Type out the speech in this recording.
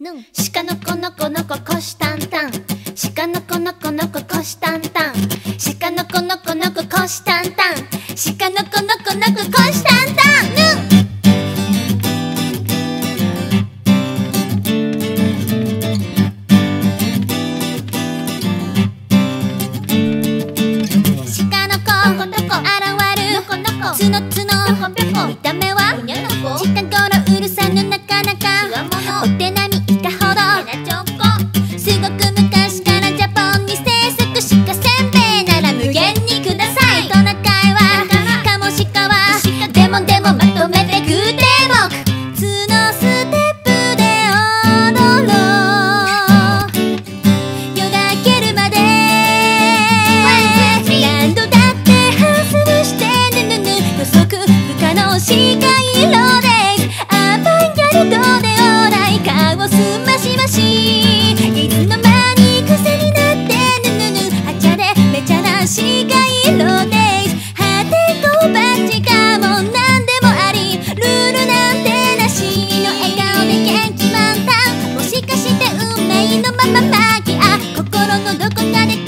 ぬん。鹿の子の子の子虎視眈々鹿の子の子の子虎視眈々鹿の子の子の子虎視眈々鹿の子の子の子虎視眈々ぬん。鹿の子現るのこのこつのつの demon demon ことで